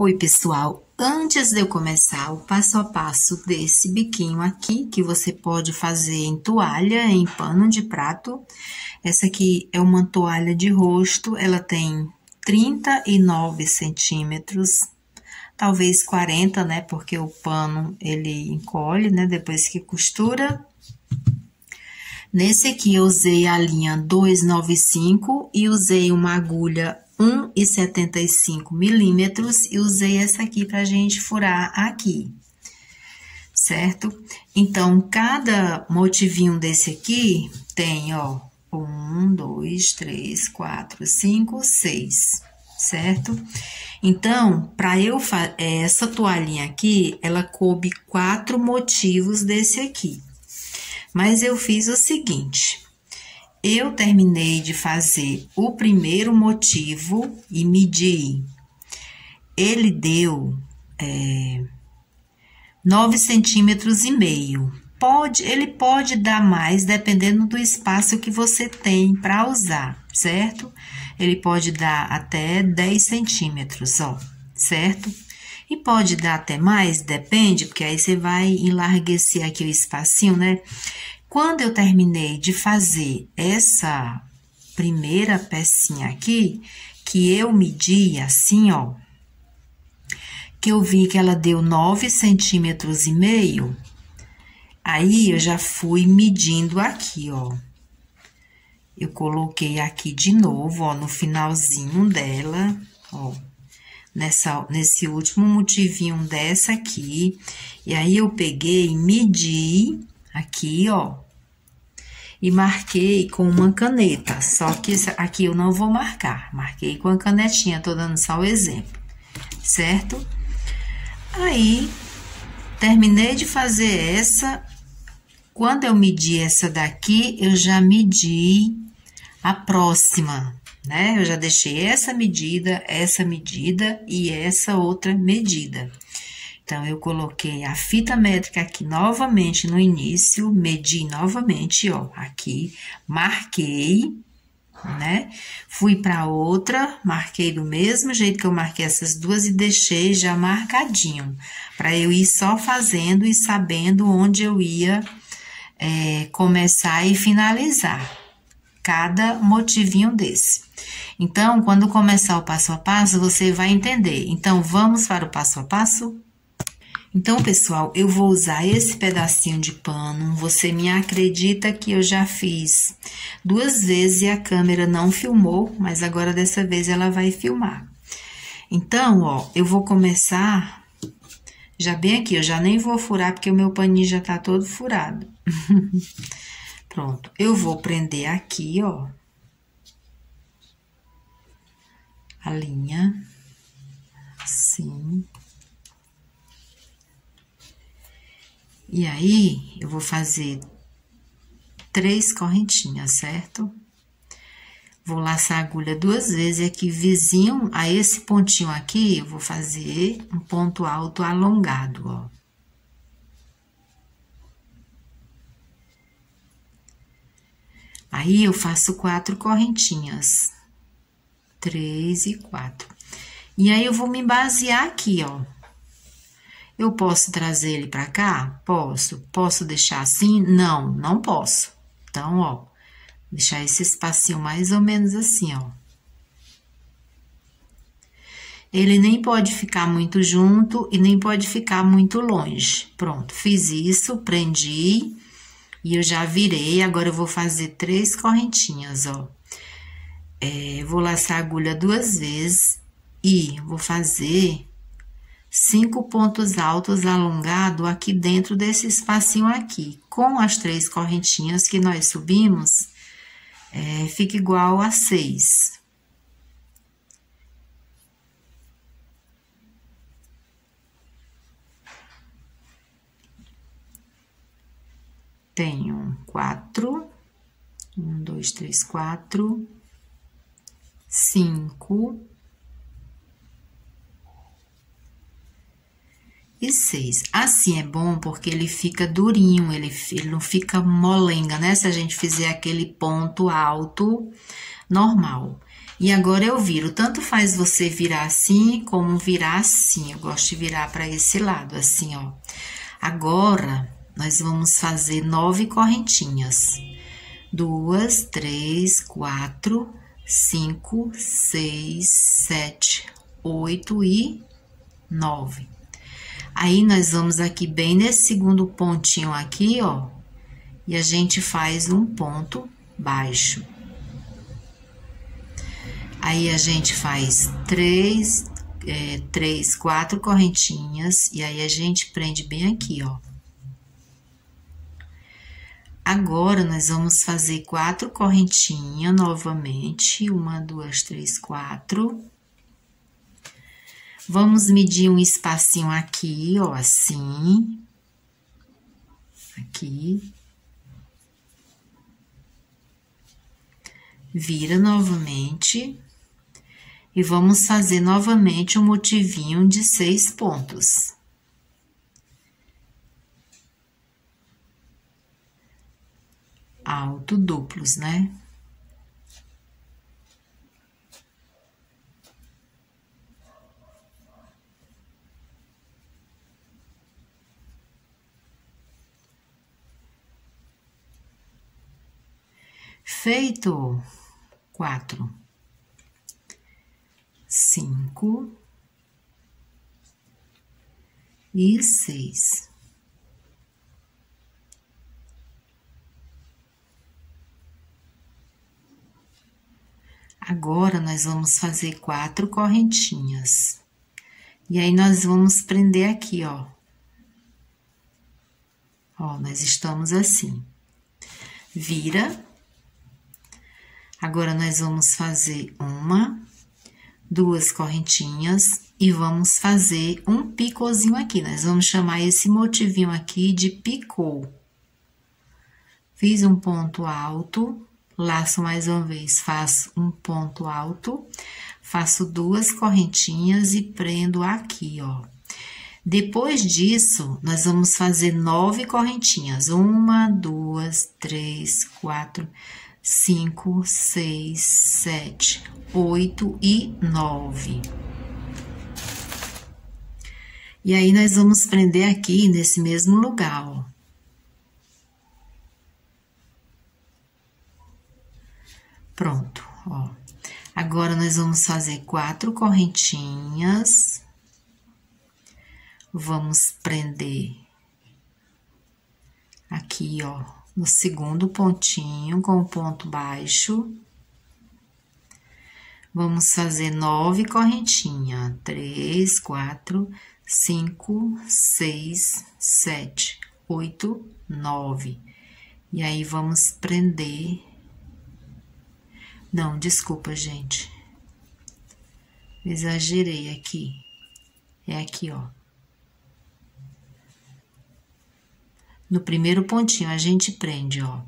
Oi, pessoal! Antes de eu começar o passo a passo desse biquinho aqui, que você pode fazer em toalha, em pano de prato, essa aqui é uma toalha de rosto, ela tem 39 centímetros, talvez 40, né? Porque o pano ele encolhe, né? Depois que costura. Nesse aqui eu usei a linha 295 e usei uma agulha 1,75 milímetros e usei essa aqui para gente furar aqui, certo? Então, cada motivinho desse aqui tem, ó, um, dois, três, quatro, cinco, seis, certo? Então, para eu fazer essa toalhinha aqui, ela coube quatro motivos desse aqui. Mas eu fiz o seguinte, eu terminei de fazer o primeiro motivo e medi. Ele deu é, 9 centímetros e meio. Pode, ele pode dar mais dependendo do espaço que você tem para usar, certo? Ele pode dar até 10 centímetros, ó, certo? E pode dar até mais, depende, porque aí você vai enlarguecer aqui o espacinho, né? Quando eu terminei de fazer essa primeira pecinha aqui, que eu medi assim, ó, que eu vi que ela deu 9 centímetros e meio, aí eu já fui medindo aqui, ó. Eu coloquei aqui de novo, ó, no finalzinho dela, ó, nessa, nesse último motivinho dessa aqui, e aí eu peguei e medi aqui, ó, e marquei com uma caneta, só que aqui eu não vou marcar, marquei com a canetinha, tô dando só o exemplo, certo? Aí, terminei de fazer essa, quando eu medi essa daqui, eu já medi a próxima, né? Eu já deixei essa medida, essa medida e essa outra medida. Então, eu coloquei a fita métrica aqui novamente no início, medi novamente, ó, aqui, marquei, né? Fui para outra, marquei do mesmo jeito que eu marquei essas duas e deixei já marcadinho, para eu ir só fazendo e sabendo onde eu ia é, começar e finalizar cada motivinho desse. Então, quando começar o passo a passo, você vai entender. Então, vamos para o passo a passo? Então, pessoal, eu vou usar esse pedacinho de pano. Você me acredita que eu já fiz duas vezes e a câmera não filmou, mas agora dessa vez ela vai filmar. Então, ó, eu vou começar já bem aqui. Eu já nem vou furar porque o meu paninho já tá todo furado. Pronto. Eu vou prender aqui, ó. A linha. Assim. E aí, eu vou fazer três correntinhas, certo? Vou laçar a agulha duas vezes e aqui vizinho a esse pontinho aqui, eu vou fazer um ponto alto alongado, ó. Aí, eu faço quatro correntinhas. Três e quatro. E aí, eu vou me basear aqui, ó. Eu posso trazer ele para cá? Posso. Posso deixar assim? Não, não posso. Então, ó, deixar esse espacinho mais ou menos assim, ó. Ele nem pode ficar muito junto e nem pode ficar muito longe. Pronto, fiz isso, prendi e eu já virei. Agora eu vou fazer três correntinhas, ó. É, vou laçar a agulha duas vezes e vou fazer cinco pontos altos alongado aqui dentro desse espacinho aqui. Com as três correntinhas que nós subimos, é, fica igual a seis. Tenho quatro, um, dois, três, quatro, cinco, e 6. Assim é bom porque ele fica durinho, ele, ele não fica molenga, né? Se a gente fizer aquele ponto alto normal. E agora eu viro, tanto faz você virar assim, como virar assim. Eu gosto de virar para esse lado, assim, ó. Agora, nós vamos fazer nove correntinhas. Duas, três, quatro, cinco, seis, sete, oito e nove. Aí, nós vamos aqui bem nesse segundo pontinho aqui, ó. E a gente faz um ponto baixo. Aí a gente faz três, é, três, quatro correntinhas e aí a gente prende bem aqui, ó. Agora, nós vamos fazer quatro correntinhas novamente. Uma, duas, três, quatro. Vamos medir um espacinho aqui, ó, assim. Aqui. Vira novamente e vamos fazer novamente um motivinho de seis pontos. Alto duplos, né? Feito quatro cinco e seis. Agora, nós vamos fazer quatro correntinhas. E aí, nós vamos prender aqui, ó. Ó, nós estamos assim. Vira. Agora, nós vamos fazer uma, duas correntinhas e vamos fazer um picozinho aqui. Nós vamos chamar esse motivinho aqui de picô. Fiz um ponto alto, laço mais uma vez, faço um ponto alto, faço duas correntinhas e prendo aqui, ó. Depois disso, nós vamos fazer nove correntinhas. Uma, duas, três, quatro, cinco, seis, sete, oito e nove. E aí, nós vamos prender aqui nesse mesmo lugar, ó. Pronto, ó. Agora, nós vamos fazer quatro correntinhas. Vamos prender aqui, ó no segundo pontinho com o ponto baixo. Vamos fazer nove correntinhas, três, quatro, cinco, seis, sete, oito, nove. E aí, vamos prender. Não, desculpa, gente. Exagerei aqui. É aqui, ó. No primeiro pontinho, a gente prende, ó.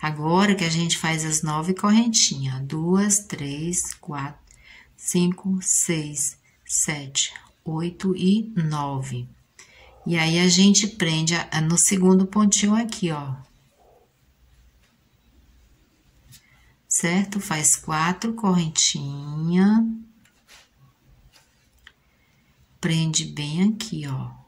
Agora que a gente faz as nove correntinhas. Duas, três, quatro, cinco, seis, sete, oito e nove. E aí, a gente prende no segundo pontinho aqui, ó. Certo? Faz quatro correntinhas. Prende bem aqui, ó.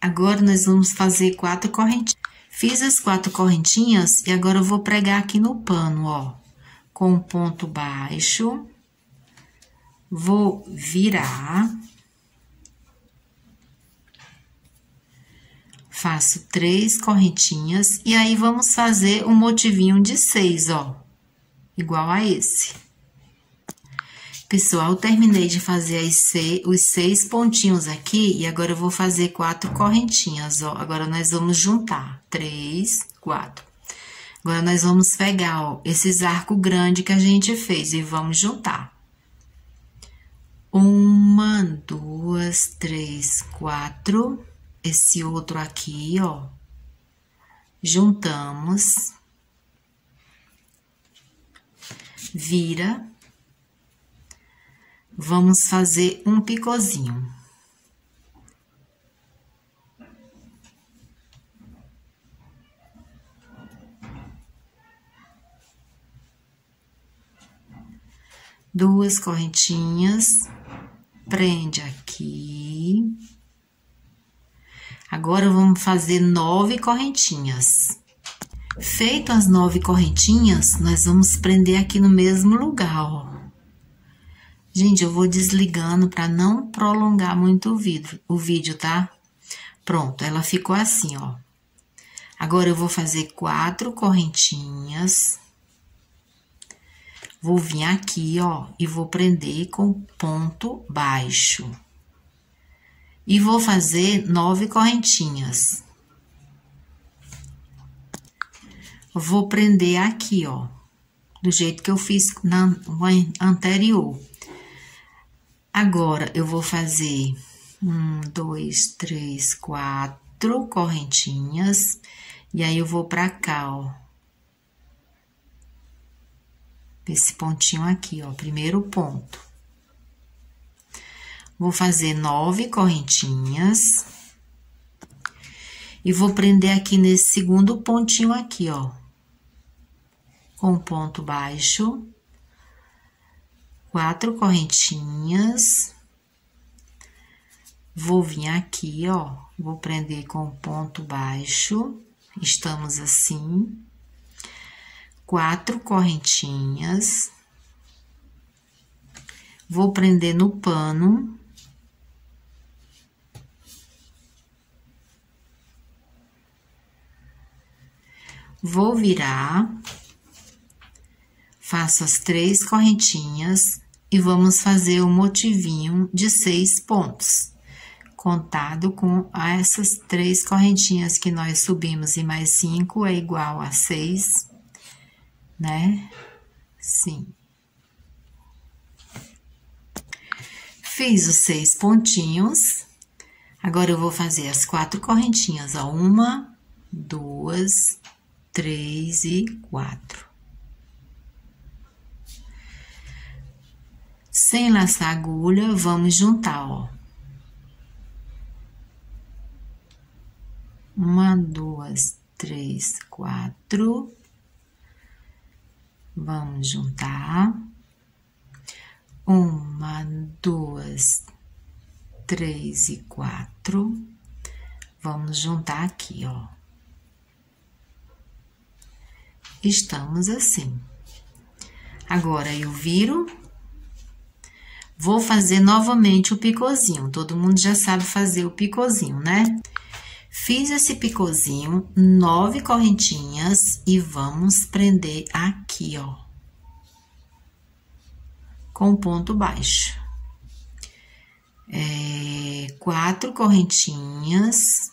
Agora, nós vamos fazer quatro correntinhas. Fiz as quatro correntinhas e agora eu vou pregar aqui no pano, ó. Com um ponto baixo. Vou virar. Faço três correntinhas e aí vamos fazer um motivinho de seis, ó. Igual a esse. Pessoal, terminei de fazer seis, os seis pontinhos aqui e agora eu vou fazer quatro correntinhas, ó. Agora, nós vamos juntar três, quatro. Agora, nós vamos pegar, ó, esses arcos grandes que a gente fez e vamos juntar. Uma, duas, três, quatro. Esse outro aqui, ó. Juntamos. Vira vamos fazer um picôzinho. Duas correntinhas, prende aqui. Agora, vamos fazer nove correntinhas. Feito as nove correntinhas, nós vamos prender aqui no mesmo lugar, ó. Gente, eu vou desligando para não prolongar muito o vídeo, o vídeo, tá? Pronto, ela ficou assim, ó. Agora eu vou fazer quatro correntinhas. Vou vir aqui, ó, e vou prender com ponto baixo. E vou fazer nove correntinhas. Vou prender aqui, ó, do jeito que eu fiz na anterior. Agora, eu vou fazer um, dois, três, quatro correntinhas. E aí, eu vou pra cá, ó. Esse pontinho aqui, ó, primeiro ponto. Vou fazer nove correntinhas. E vou prender aqui nesse segundo pontinho aqui, ó. Com ponto baixo quatro correntinhas. Vou vir aqui, ó, vou prender com ponto baixo, estamos assim. Quatro correntinhas. Vou prender no pano. Vou virar Faço as três correntinhas e vamos fazer o motivinho de seis pontos, contado com essas três correntinhas que nós subimos e mais cinco é igual a seis, né? Sim. Fiz os seis pontinhos. Agora, eu vou fazer as quatro correntinhas, ó. Uma, duas, três e quatro. Sem laçar agulha, vamos juntar, ó. Uma, duas, três, quatro. Vamos juntar. Uma, duas, três e quatro. Vamos juntar aqui, ó. Estamos assim. Agora, eu viro Vou fazer novamente o picôzinho. Todo mundo já sabe fazer o picôzinho, né? Fiz esse picôzinho, nove correntinhas e vamos prender aqui, ó. Com ponto baixo. É, quatro correntinhas.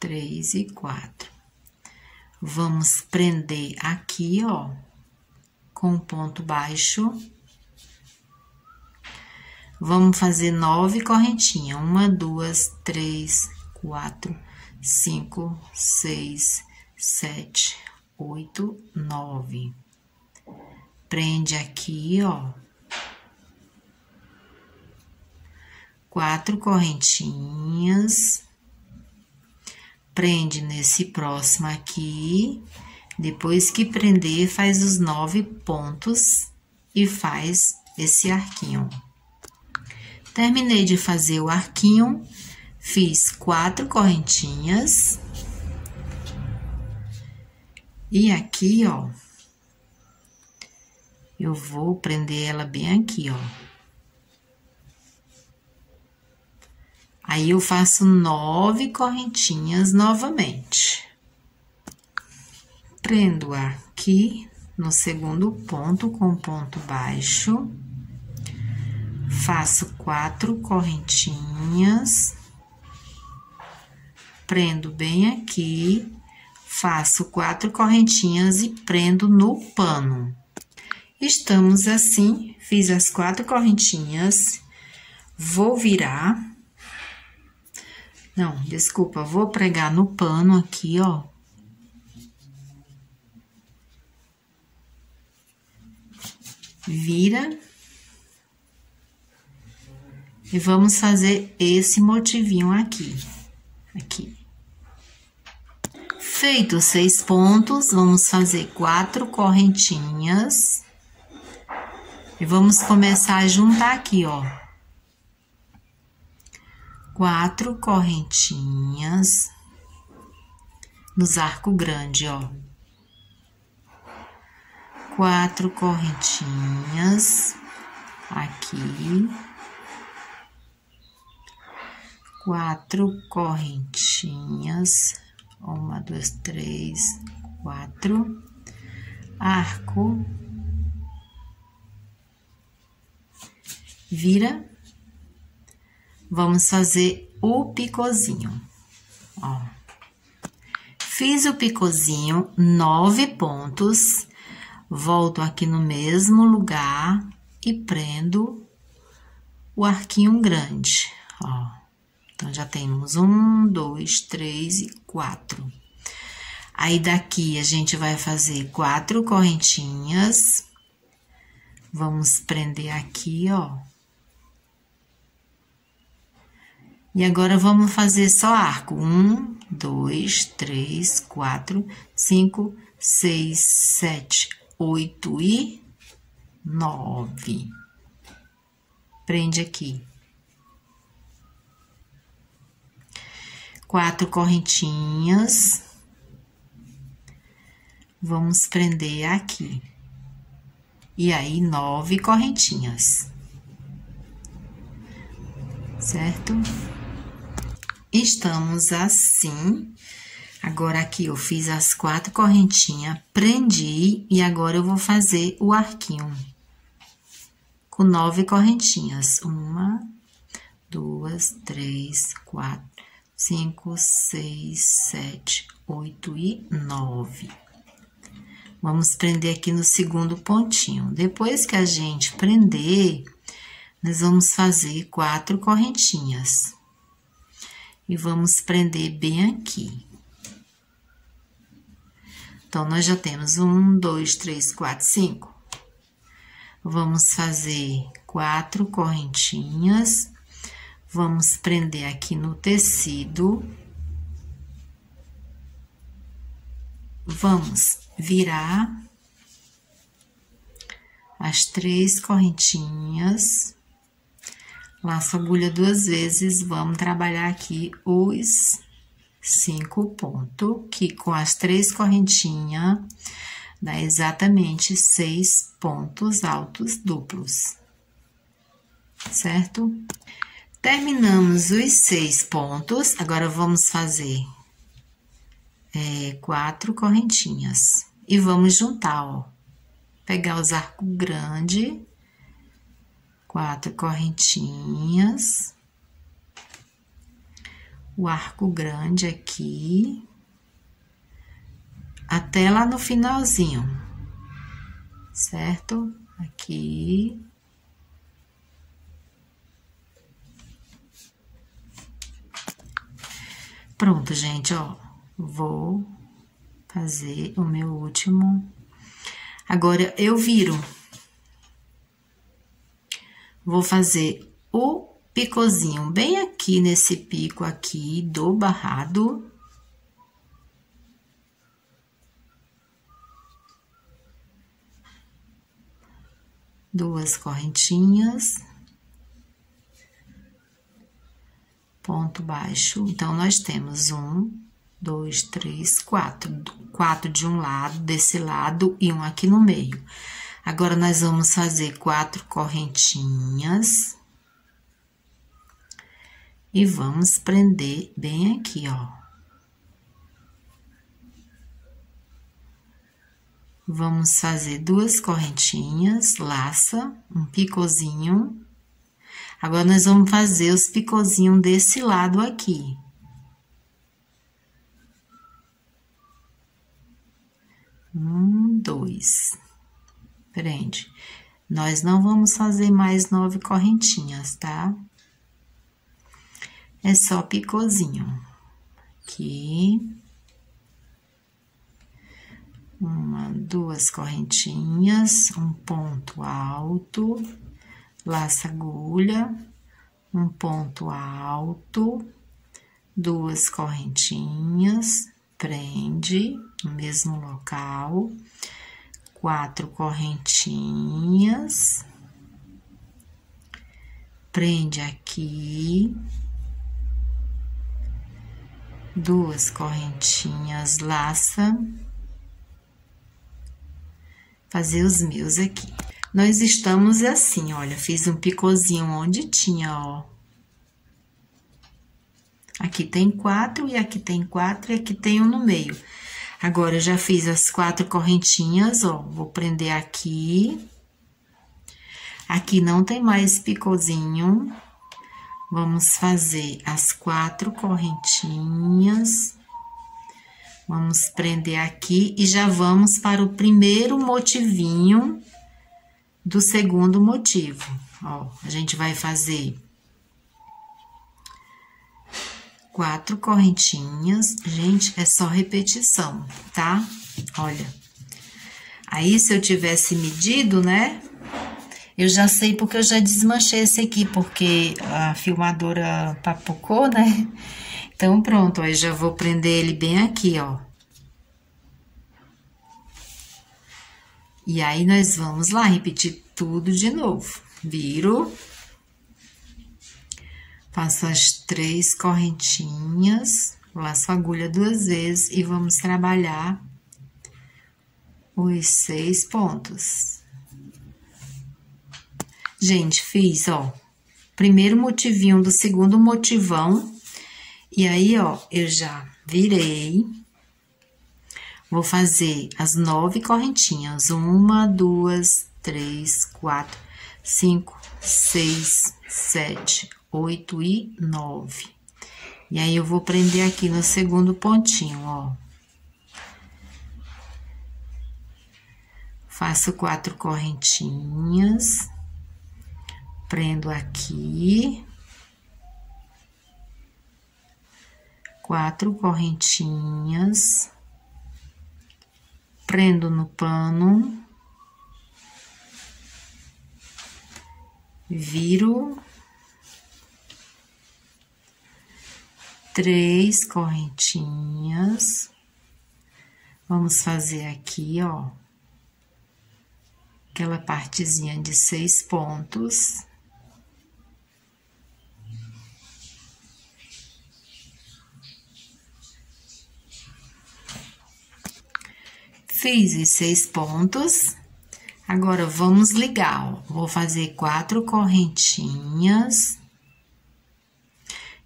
Três e quatro. Vamos prender aqui, ó, com ponto baixo. Vamos fazer nove correntinhas. Uma, duas, três, quatro, cinco, seis, sete, oito, nove. Prende aqui, ó. Quatro correntinhas prende nesse próximo aqui. Depois que prender, faz os nove pontos e faz esse arquinho. Terminei de fazer o arquinho, fiz quatro correntinhas. E aqui, ó, eu vou prender ela bem aqui, ó. Aí, eu faço nove correntinhas novamente. Prendo aqui no segundo ponto com ponto baixo. Faço quatro correntinhas. Prendo bem aqui. Faço quatro correntinhas e prendo no pano. Estamos assim, fiz as quatro correntinhas. Vou virar não, desculpa, vou pregar no pano aqui, ó. Vira. E vamos fazer esse motivinho aqui. Aqui. Feito seis pontos, vamos fazer quatro correntinhas. E vamos começar a juntar aqui, ó. Quatro correntinhas nos arco grande, ó. Quatro correntinhas aqui. Quatro correntinhas uma, duas, três, quatro, arco, vira, vamos fazer o picozinho, ó. Fiz o picozinho, nove pontos, volto aqui no mesmo lugar e prendo o arquinho grande, ó. Então, já temos um, dois, três e quatro. Aí, daqui, a gente vai fazer quatro correntinhas. Vamos prender aqui, ó. E agora, vamos fazer só arco. Um, dois, três, quatro, cinco, seis, sete, oito e nove. Prende aqui. quatro correntinhas. Vamos prender aqui. E aí, nove correntinhas. Certo? Estamos assim. Agora, aqui eu fiz as quatro correntinhas, prendi e agora eu vou fazer o arquinho. Com nove correntinhas. Uma, duas, três, quatro, cinco, seis, sete, oito e nove. Vamos prender aqui no segundo pontinho. Depois que a gente prender, nós vamos fazer quatro correntinhas. E vamos prender bem aqui. Então, nós já temos um, dois, três, quatro, cinco. Vamos fazer quatro correntinhas Vamos prender aqui no tecido. Vamos virar as três correntinhas. Laço agulha duas vezes, vamos trabalhar aqui os cinco pontos, que com as três correntinhas dá exatamente seis pontos altos duplos, certo? Terminamos os seis pontos, agora vamos fazer é, quatro correntinhas. E vamos juntar, ó. Pegar os arcos grandes, quatro correntinhas. O arco grande aqui. Até lá no finalzinho, certo? Aqui. Pronto, gente, ó. Vou fazer o meu último. Agora, eu viro. Vou fazer o picozinho bem aqui nesse pico aqui do barrado. Duas correntinhas. ponto baixo. Então, nós temos um, dois, três, quatro. Quatro de um lado, desse lado, e um aqui no meio. Agora, nós vamos fazer quatro correntinhas. E vamos prender bem aqui, ó. Vamos fazer duas correntinhas, laça, um picozinho Agora, nós vamos fazer os picozinhos desse lado aqui. Um, dois. Prende. Nós não vamos fazer mais nove correntinhas, tá? É só picozinho. Aqui. Uma, duas correntinhas, um ponto alto laça agulha, um ponto alto, duas correntinhas, prende no mesmo local, quatro correntinhas, prende aqui, duas correntinhas, laça, fazer os meus aqui. Nós estamos assim, olha, fiz um picôzinho onde tinha, ó. Aqui tem quatro, e aqui tem quatro, e aqui tem um no meio. Agora, eu já fiz as quatro correntinhas, ó, vou prender aqui. Aqui não tem mais picôzinho. Vamos fazer as quatro correntinhas. Vamos prender aqui e já vamos para o primeiro motivinho do segundo motivo. Ó, a gente vai fazer quatro correntinhas. Gente, é só repetição, tá? Olha. Aí, se eu tivesse medido, né? Eu já sei porque eu já desmanchei esse aqui, porque a filmadora papocou, né? Então, pronto, aí já vou prender ele bem aqui, ó. E aí, nós vamos lá repetir tudo de novo. Viro. Faço as três correntinhas, laço a agulha duas vezes e vamos trabalhar os seis pontos. Gente, fiz, ó, primeiro motivinho do segundo motivão, e aí, ó, eu já virei Vou fazer as nove correntinhas. Uma, duas, três, quatro, cinco, seis, sete, oito e nove. E aí, eu vou prender aqui no segundo pontinho, ó. Faço quatro correntinhas. Prendo aqui. Quatro correntinhas prendo no pano, viro três correntinhas. Vamos fazer aqui, ó, aquela partezinha de seis pontos. Fiz os seis pontos. Agora, vamos ligar, ó. Vou fazer quatro correntinhas.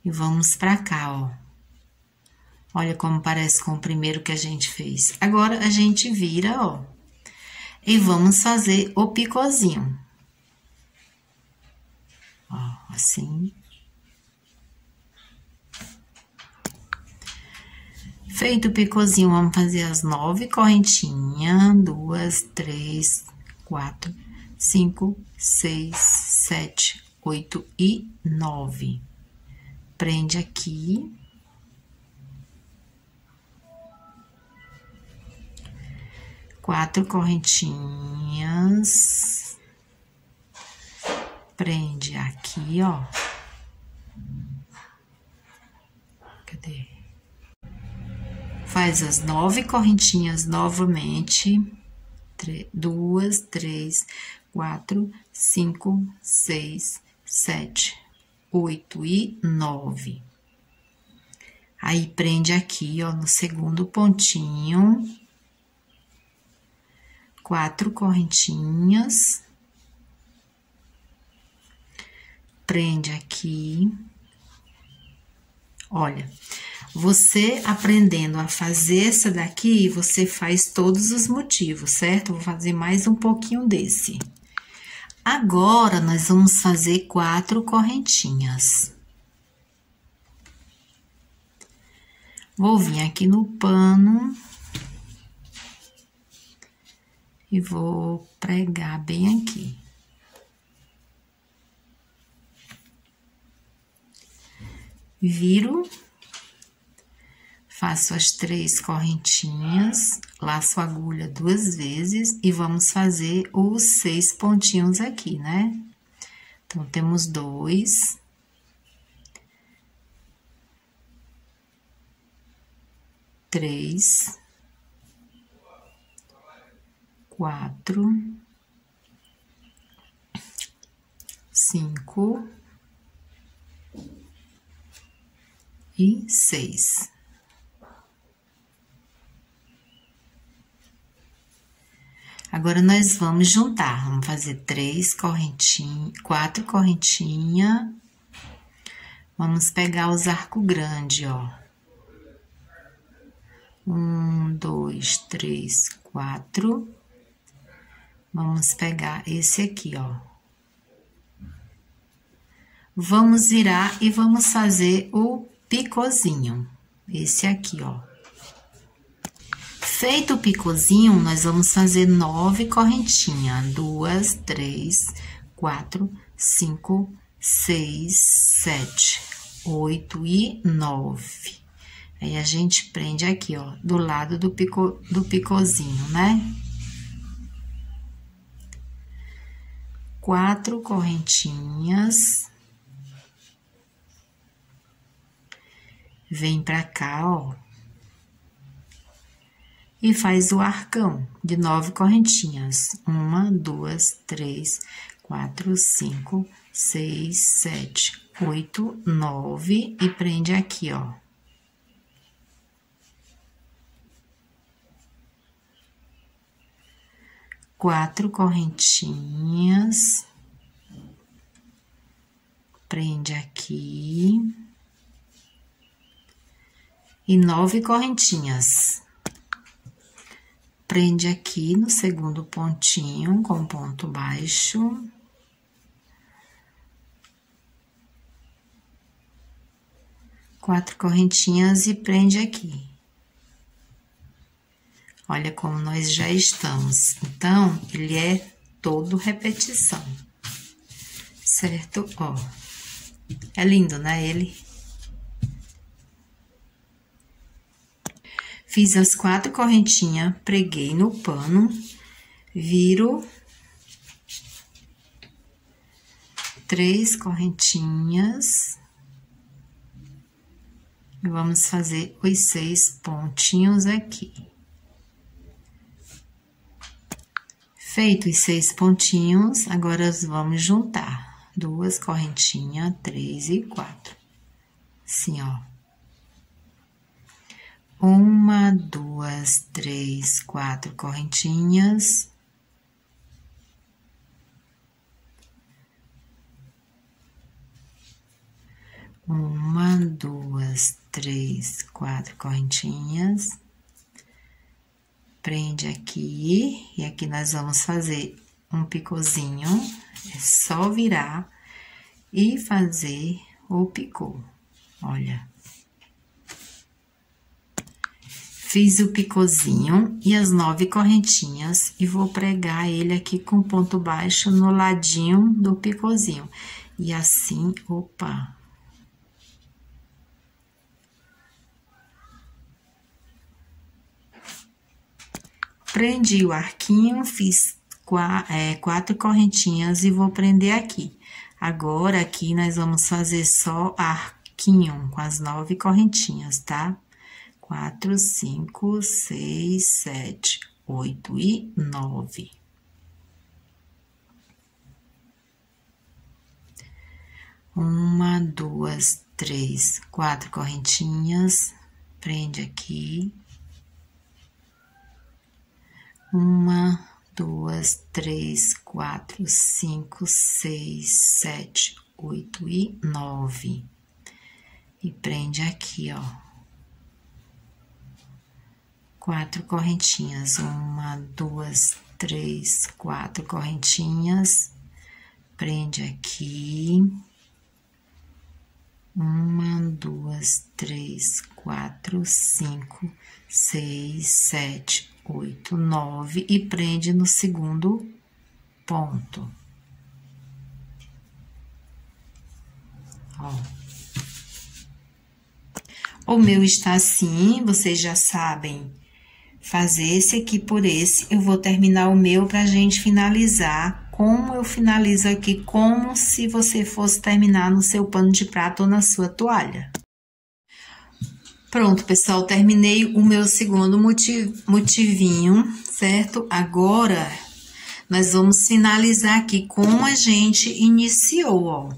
E vamos pra cá, ó. Olha como parece com o primeiro que a gente fez. Agora, a gente vira, ó. E vamos fazer o picôzinho. Ó, assim. Feito o picôzinho, vamos fazer as nove correntinhas. Duas, três, quatro, cinco, seis, sete, oito e nove. Prende aqui. Quatro correntinhas. Prende aqui, ó. Cadê? faz as nove correntinhas novamente, duas, três, quatro, cinco, seis, sete, oito e nove. Aí, prende aqui, ó, no segundo pontinho, quatro correntinhas, prende aqui. Olha, você aprendendo a fazer essa daqui, você faz todos os motivos, certo? Vou fazer mais um pouquinho desse. Agora, nós vamos fazer quatro correntinhas. Vou vir aqui no pano e vou pregar bem aqui. Viro Faço as três correntinhas, laço agulha duas vezes e vamos fazer os seis pontinhos aqui, né? Então, temos dois. três, quatro, cinco e seis. Agora, nós vamos juntar, vamos fazer três correntinhas, quatro correntinhas. Vamos pegar os arcos grandes, ó. Um, dois, três, quatro. Vamos pegar esse aqui, ó. Vamos virar e vamos fazer o picozinho. Esse aqui, ó. Feito o picozinho, nós vamos fazer nove correntinhas. Duas, três, quatro, cinco, seis, sete, oito e nove. Aí, a gente prende aqui, ó, do lado do, pico, do picozinho, né? Quatro correntinhas. Vem pra cá, ó e faz o arcão de nove correntinhas. Uma, duas, três, quatro, cinco, seis, sete, oito, nove e prende aqui, ó. Quatro correntinhas. Prende aqui. E nove correntinhas prende aqui no segundo pontinho com ponto baixo. Quatro correntinhas e prende aqui. Olha como nós já estamos. Então, ele é todo repetição. Certo? Ó. É lindo, né, ele? Fiz as quatro correntinhas, preguei no pano, viro três correntinhas. E vamos fazer os seis pontinhos aqui. Feito os seis pontinhos, agora vamos juntar duas correntinhas, três e quatro. Assim, ó. Uma, duas, três, quatro correntinhas. Uma, duas, três, quatro correntinhas. Prende aqui, e aqui nós vamos fazer um picozinho. É só virar e fazer o picô. Olha. Fiz o picozinho e as nove correntinhas e vou pregar ele aqui com ponto baixo no ladinho do picozinho. E assim, opa. Prendi o arquinho, fiz é, quatro correntinhas e vou prender aqui. Agora, aqui, nós vamos fazer só arquinho com as nove correntinhas, tá? Quatro, cinco, seis, sete, oito e nove. Uma, duas, três, quatro correntinhas, prende aqui. Uma, duas, três, quatro, cinco, seis, sete, oito e nove. E prende aqui, ó quatro correntinhas, uma, duas, três, quatro correntinhas, prende aqui, uma, duas, três, quatro, cinco, seis, sete, oito, nove e prende no segundo ponto. Ó. O meu está assim, vocês já sabem fazer esse aqui por esse, eu vou terminar o meu pra gente finalizar, como eu finalizo aqui, como se você fosse terminar no seu pano de prato ou na sua toalha. Pronto, pessoal, terminei o meu segundo motivinho, certo? Agora, nós vamos finalizar aqui como a gente iniciou, ó.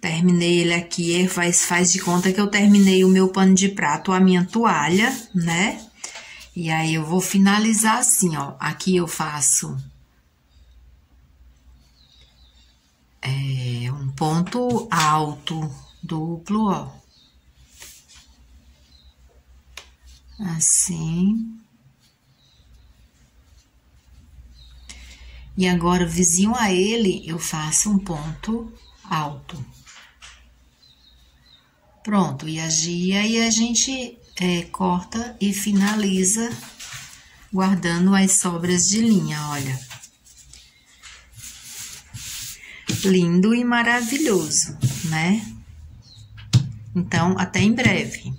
Terminei ele aqui, faz, faz de conta que eu terminei o meu pano de prato, a minha toalha, né? E aí, eu vou finalizar assim, ó. Aqui eu faço... É, um ponto alto duplo, ó. Assim. E agora, vizinho a ele, eu faço um ponto alto. Pronto, e aí a gente é, corta e finaliza guardando as sobras de linha, olha. Lindo e maravilhoso, né? Então, até em breve.